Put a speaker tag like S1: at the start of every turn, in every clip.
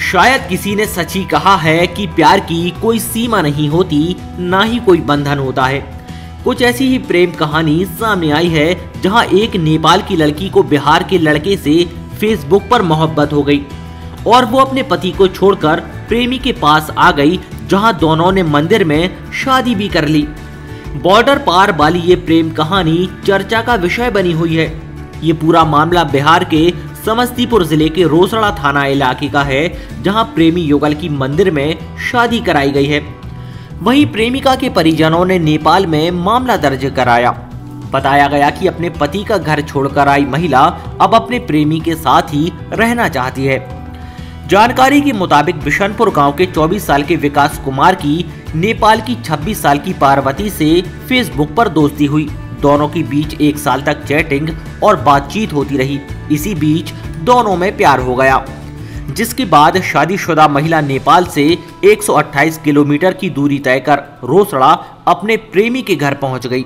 S1: शायद किसी ने सच ही कहा है कि प्यार की कोई सीमा नहीं होती, ना ही कोई बंधन होता है। कुछ ऐसी ही प्रेम कहानी सामने आई है, जहाँ एक नेपाल की लड़की को बिहार के लड़के से फेसबुक पर मोहब्बत हो गई और वो अपने पति को छोड़कर प्रेमी के पास आ गई, जहाँ दोनों ने मंदिर में शादी भी कर ली। बॉर्डर पार वाली ये प्रेम कहानी चर्चा का विषय बनी हुई है। ये पूरा मामला बिहार के समस्तीपुर ज़िले के रोसड़ा थाना इलाके का है, जहाँ प्रेमी युगल की मंदिर में शादी कराई गई है। वहीं प्रेमिका के परिजनों ने नेपाल में मामला दर्ज कराया। बताया गया कि अपने पति का घर छोड़कर आई महिला अब अपने प्रेमी के साथ ही रहना चाहती है। जानकारी के मुताबिक बिशनपुर गाँव के 24 साल के विकास कुमार की नेपाल की 26 साल की पार्वती से फेसबुक पर दोस्ती हुई। दोनों के बीच एक साल तक चैटिंग और बातचीत होती रही। इसी बीच दोनों में प्यार हो गया। जिसके बाद शादीशुदा महिला नेपाल से 128 किलोमीटर की दूरी तय कर रोसड़ा अपने प्रेमी के घर पहुँच गई।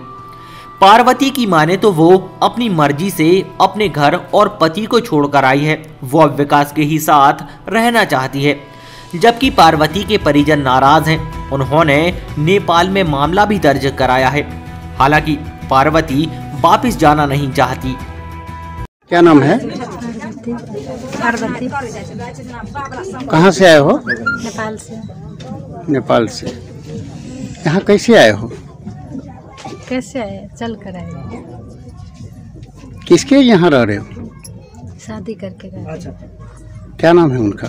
S1: पार्वती की माने तो वो अपनी मर्ज़ी से अपने घर और पति को छोड़कर आई है। वो अब विकास के ही साथ रहना चाहती है। जबकि पार्वती के परिजन नाराज़ हैं। उन्होंने नेपाल में मामला भी दर्ज कराया है। हालाँकि पार्वती वापस जाना नहीं चाहती।
S2: क्या नाम है? कहाँ से आए हो?
S3: नेपाल से।
S2: नेपाल से। यहाँ कैसे आए हो?
S3: कैसे आए? चल कर आए।
S2: किसके यहाँ रह रहे हो?
S3: शादी करके गए
S2: क्या नाम है उनका?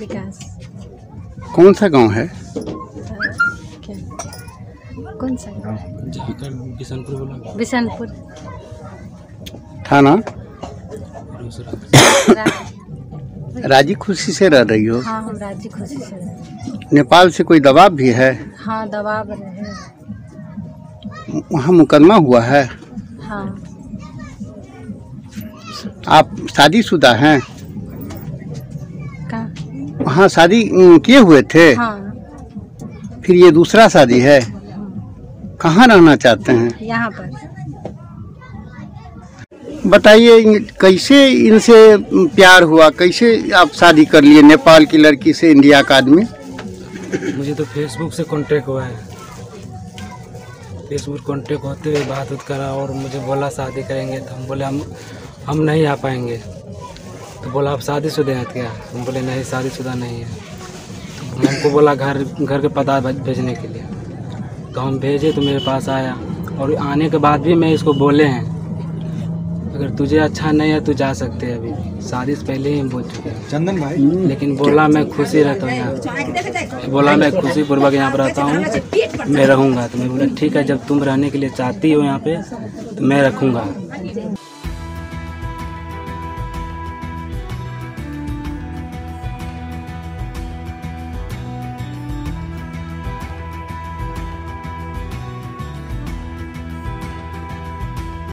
S3: विकास।
S2: कौन सा गाँव है?
S3: कौन सा बिशनपुर
S2: थाना? राज़ी। खुशी से रह रही हो?
S3: हाँ हम राज़ी खुशी से रहे।
S2: नेपाल से कोई दबाव भी है?
S3: हाँ दबाव रहे
S2: वहाँ मुकदमा हुआ है।
S3: हाँ।
S2: आप शादीशुदा हैं?
S3: कहाँ?
S2: वहाँ शादी किए हुए थे?
S3: हाँ।
S2: फिर ये दूसरा शादी है। कहाँ रहना चाहते हैं?
S3: यहाँ पर।
S2: बताइए कैसे इनसे प्यार हुआ? कैसे आप शादी कर लिए नेपाल की लड़की से, इंडिया का आदमी?
S4: मुझे तो फेसबुक से कांटेक्ट हुआ है। फेसबुक कांटेक्ट होते हुए बात उत करा और मुझे बोला, शादी करेंगे। तो हम बोले, हम हम नहीं आ पाएँगे। तो बोला, आप शादीशुदा हैं क्या? हम बोले, नहीं, शादीशुदा नहीं है। तो हमको बोला, घर घर के पता भेजने के लिए। तो हम भेजे तो मेरे पास आया और आने के बाद भी मैं इसको बोले हैं। अगर तुझे अच्छा नहीं है तो जा सकते हैं अभी। शादी से पहले ही हम बोल चुके हैं।
S5: चंदन भाई?
S4: लेकिन बोला मैं खुशी रहता हूँ यहाँ बोला मैं खुशी पूर्वक यहाँ पर रहता हूँ। मैं रहूँगा। तो मैं बोला ठीक है जब तुम रहने के लिए चाहती हो यहाँ पे तो मैं रखूँगा।